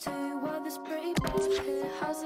Tell you what, this pretty boy Has